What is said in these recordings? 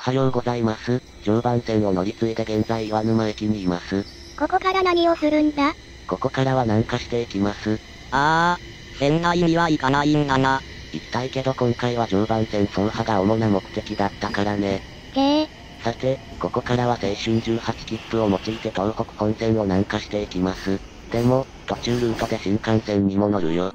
さようございます。常磐線を乗り継いで現在岩沼駅にいます。ここから何をするんだ？ここからは南下していきます。あー、船内には行かないんだな。行きたいけど今回は常磐線走破が主な目的だったからね。けー。さて、ここからは青春18切符を用いて東北本線を南下していきます。でも、途中ルートで新幹線にも乗るよ。ん？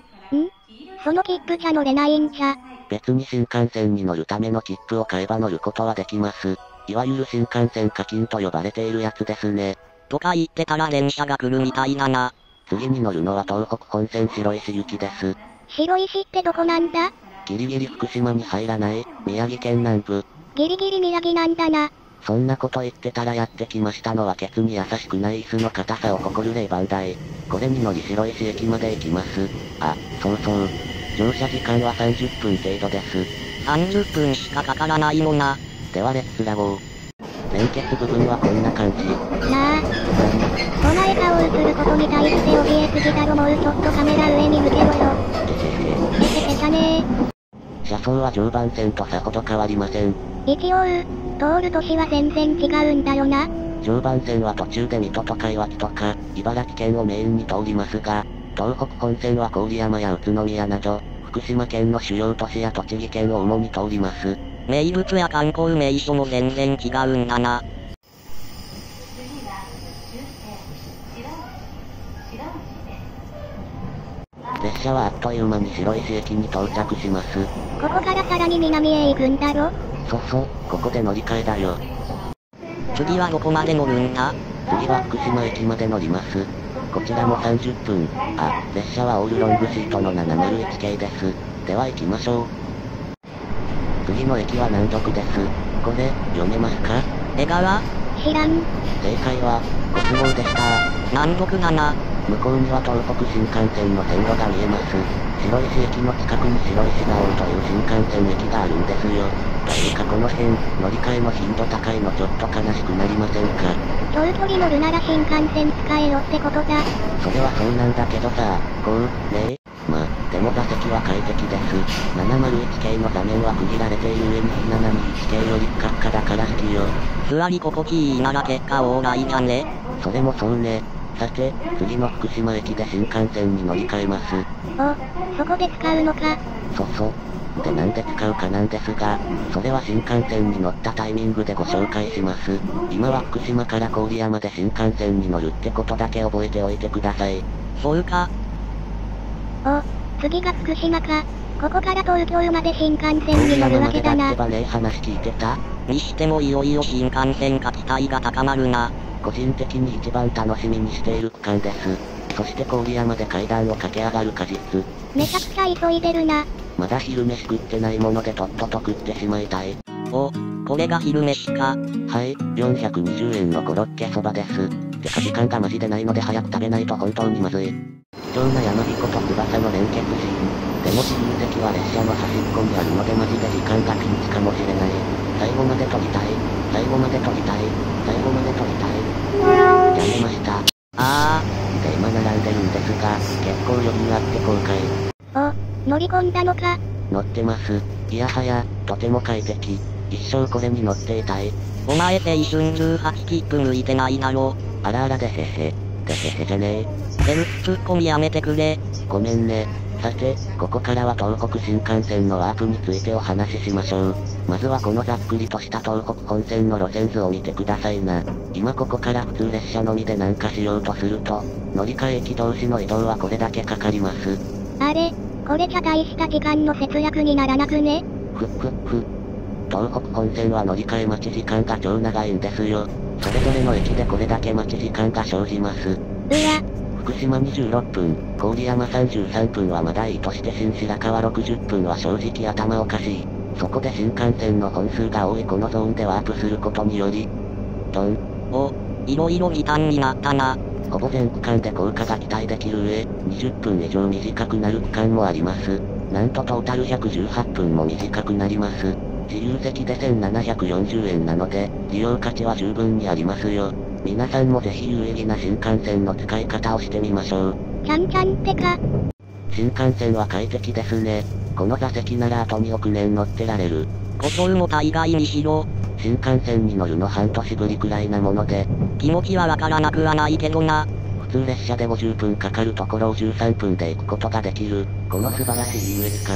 その切符じゃ乗れないんじゃ。別に新幹線に乗るための切符を買えば乗ることはできます。いわゆる新幹線課金と呼ばれているやつですね。とか言ってたら電車が来るみたいだな。次に乗るのは東北本線白石行きです。白石ってどこなんだ？ギリギリ福島に入らない、宮城県南部。ギリギリ宮城なんだな。そんなこと言ってたらやってきましたのはケツに優しくない椅子の硬さを誇る霊番台。これに乗り白石駅まで行きます。あ、そうそう。乗車時間は30分程度です。30分しかかからないのな。ではレッツラゴー。連結部分はこんな感じ。なあ。この笑顔映ることに対して怯えすぎだろもうちょっとカメラ上に向けろよ。えへへ。えへへじゃね車窓は常磐線とさほど変わりません。一応、通る年は全然違うんだよな。常磐線は途中で水戸とか岩木とか、茨城県をメインに通りますが、東北本線は郡山や宇都宮など、福島県の主要都市や栃木県を主に通ります。名物や観光名所も全然違うんだな。列車はあっという間に白石駅に到着します。ここからさらに南へ行くんだろ？そうそう、ここで乗り換えだよ。次はどこまで乗るんだ？次は福島駅まで乗ります。こちらも30分。あ、列車はオールロングシートの701系です。では行きましょう。次の駅は南徳です。これ、読めますか？江川？知らん。正解は、ご都合でした。南国だな。向こうには東北新幹線の線路が見えます。白石駅の近くに白石川という新幹線駅があるんですよ。というかこの辺、乗り換えの頻度高いのちょっと悲しくなりませんか？長距離乗るなら新幹線使えよってことだ。それはそうなんだけどさ、こう、ねえ。まあ、でも座席は快適です。701系の座面は区切られている上に721系よりふかふかだから好きよ。座り心地いいなら結果オーライじゃねそれもそうね。さて、次の福島駅で新幹線に乗り換えます。お、そこで使うのか。そうそう。でなんで使うかなんですが、それは新幹線に乗ったタイミングでご紹介します。今は福島から郡山で新幹線に乗るってことだけ覚えておいてください。そうか。お、次が福島か。ここから東京まで新幹線に乗るわ郡山までだけだな。ってばねえ話聞いてた？にしてもいよいよ新幹線が期待が高まるな。個人的に一番楽しみにしている区間です。そして郡山で階段を駆け上がる果実。めちゃくちゃ急いでるな。まだ昼飯食ってないものでとっとと食ってしまいたい。お、これが昼飯か。はい、420円のコロッケそばです。てか時間がマジでないので早く食べないと本当にまずい。貴重な山彦と翼の連結シーン。でも自由席は列車の端っこにあるのでマジで時間がピンチかもしれない。最後まで撮りたい。最後まで撮りたい。最後まで撮りたい。やめました。あで今並んでるんですが、結構余裕あって後悔。お、乗り込んだのか？乗ってます。いやはや、とても快適。一生これに乗っていたい。ー、お前青春18切符向いてないだろ。あらあらでへへ。でへへじゃねえ。セルフツッコミやめてくれ。ごめんね。さて、ここからは東北新幹線のワープについてお話ししましょう。まずはこのざっくりとした東北本線の路線図を見てくださいな。今ここから普通列車のみで南下しようとすると、乗り換え駅同士の移動はこれだけかかります。あれ、これじゃ大した時間の節約にならなくね？ふっふっふ。東北本線は乗り換え待ち時間が超長いんですよ。それぞれの駅でこれだけ待ち時間が生じます。うわ、福島26分、郡山33分はまだいいとして新白川60分は正直頭おかしい。そこで新幹線の本数が多いこのゾーンでワープすることにより、ドン、お、いろいろ時短になったな。ほぼ全区間で効果が期待できる上、20分以上短くなる区間もあります。なんとトータル118分も短くなります。自由席で1740円なので、利用価値は十分にありますよ。皆さんもぜひ有意義な新幹線の使い方をしてみましょう。ちゃんちゃんってか。新幹線は快適ですね。この座席ならあと2億年乗ってられる。故障も大概にしろ。新幹線に乗るの半年ぶりくらいなもので、気持ちはわからなくはないけどな。普通列車で50分かかるところを13分で行くことができる、この素晴らしい優越感。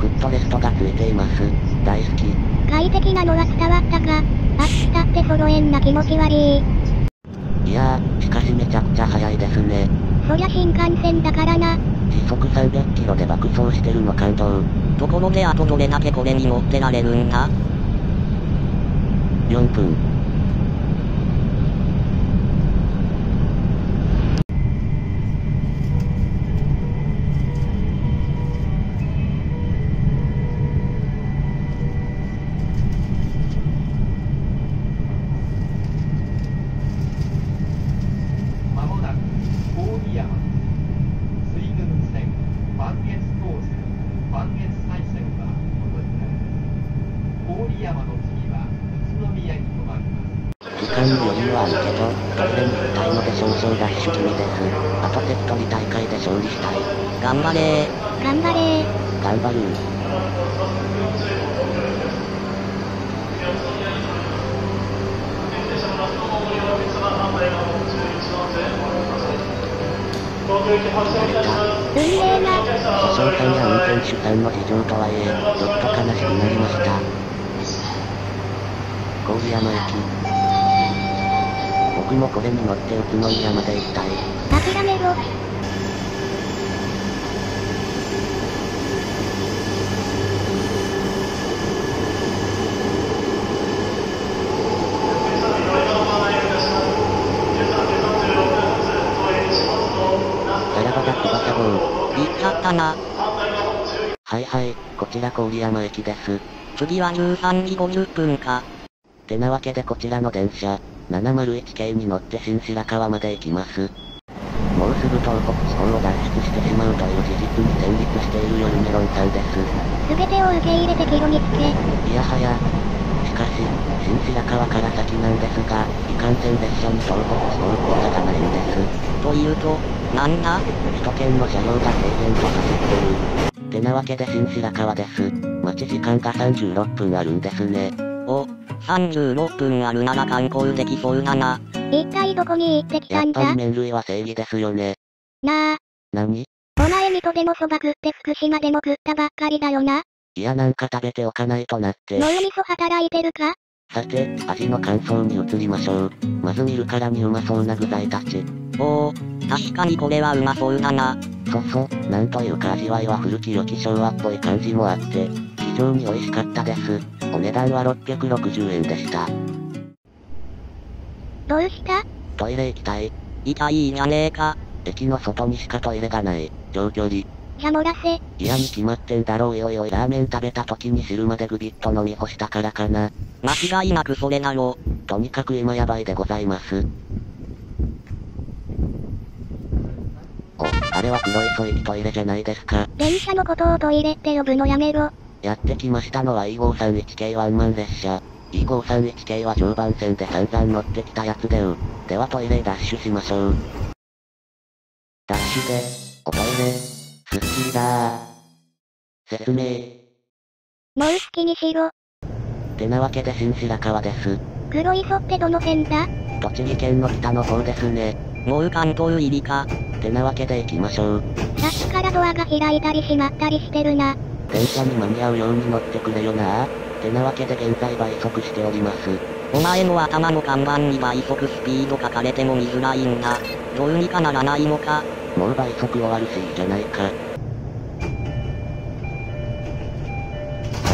フットレストがついています。大好き。快適なのは伝わったか。あっしたって揃えんな気持ち悪い。いやー、しかしめちゃくちゃ速いですね。そりゃ新幹線だからな。時速300キロで爆走してるの感動。ところであとどれだけこれに乗ってられるんだ4分。まもなく郡山水郡線磐越東線磐越西線はお乗りになります郡山の次は宇都宮に停まります時間に余裕はあるけど、トイレに行きたいので少々ラッシュ気味です。あと手っ取り大会で勝利したい。頑張れ頑張れー。頑張る運命な。車掌さんや運転手さんの事情とはいえ、ちょっと悲しくなりました。郡山駅。僕もこれに乗って宇都宮まで行きたい。諦めろ。さらばだ翼号。行っちゃったな。はいはい、こちら郡山駅です。次は13時50分か。てなわけでこちらの電車、701系に乗って新白河まで行きます。もうすぐ東北地方を脱出してしまうという事実に戦慄している夜メロンさんです。すべてを受け入れて帰路につけ。いやはや。しかし、新白河から先なんですが、いかんせん列車に東北地方口座がないんです。というと、なんだ？首都圏の車両が平然と走ってる。てなわけで新白河です。待ち時間が36分あるんですね。お、36分あるなら観光できそうだな。一体どこに行ってきやたんだっぱり麺類は正義ですよね。なあ。何？お前水戸でもそば食って福島でも食ったばっかりだよな。いやなんか食べておかないとなって。脳みそ働いてるか？さて、味の感想に移りましょう。まず見るからにうまそうな具材たち。おお、確かにこれはうまそうだな。そうそう、なんというか味わいは古き良き昭和っぽい感じもあって、非常に美味しかったです。お値段は660円でした。どうした？トイレ行きたい？痛いじゃねえか。駅の外にしかトイレがない。長距離。じゃ漏らせ。いやに決まってんだろうよいおいラーメン食べた時に汁までグビッと飲み干したからかな。間違いなくそれだろとにかく今やばいでございます。お、あれは黒いソイトイレじゃないですか。電車のことをトイレって呼ぶのやめろ。やってきましたのは E531 系ワンマン列車。E531 系は常磐線で散々乗ってきたやつでう。ではトイレへダッシュしましょう。ダッシュで、おトイレ、スッキリだー。説明。もう好きにしろ。てなわけで新白河です。黒磯ってどの線だ？栃木県の北の方ですね。う。もう関東入りか。てなわけで行きましょう。さっきからドアが開いたり閉まったりしてるな。電車に間に合うように乗ってくれよなてなわけで現在倍速しております。お前も頭の看板に倍速スピード書かれても見づらいんだ。どうにかならないのか。もう倍速終わるしいいじゃないか。は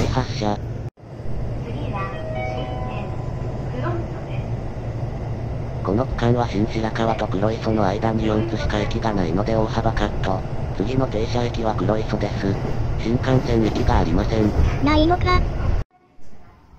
い発車。の区間は新白河と黒磯の間に4つしか駅がないので大幅カット。次の停車駅は黒磯です。新幹線駅がありません。ないのか？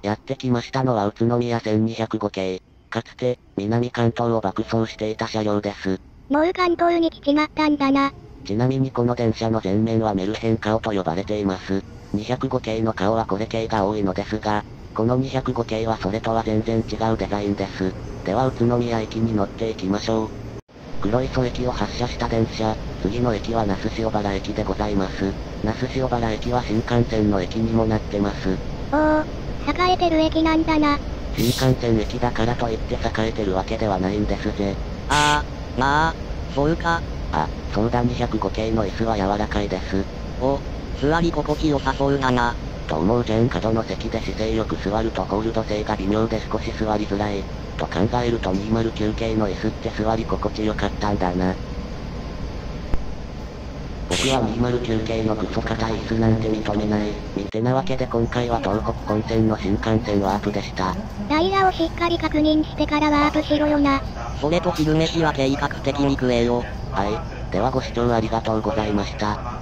やってきましたのは宇都宮1205系。かつて、南関東を爆走していた車両です。もう関東に来ちまったんだな。ちなみにこの電車の前面はメルヘン顔と呼ばれています。205系の顔はこれ系が多いのですが、この205系はそれとは全然違うデザインです。では宇都宮駅に乗っていきましょう。黒磯駅を発車した電車、次の駅は那須塩原駅でございます。那須塩原駅は新幹線の駅にもなってます。おお、栄えてる駅なんだな。新幹線駅だからといって栄えてるわけではないんですぜ。ああ、まあ、そうか。あ、そうだ205系の椅子は柔らかいです。お、座り心地良さそうだな。と思うじゃん角の席で姿勢よく座るとホールド性が微妙で少し座りづらい。と考えると209系の椅子って座り心地よかったんだな。僕は209系のクソ硬い椅子なんて認めない。てなわけで今回は東北本線の新幹線ワープでした。ダイヤをしっかり確認してからワープしろよな。それと昼飯は計画的に食えよ。はい。ではご視聴ありがとうございました。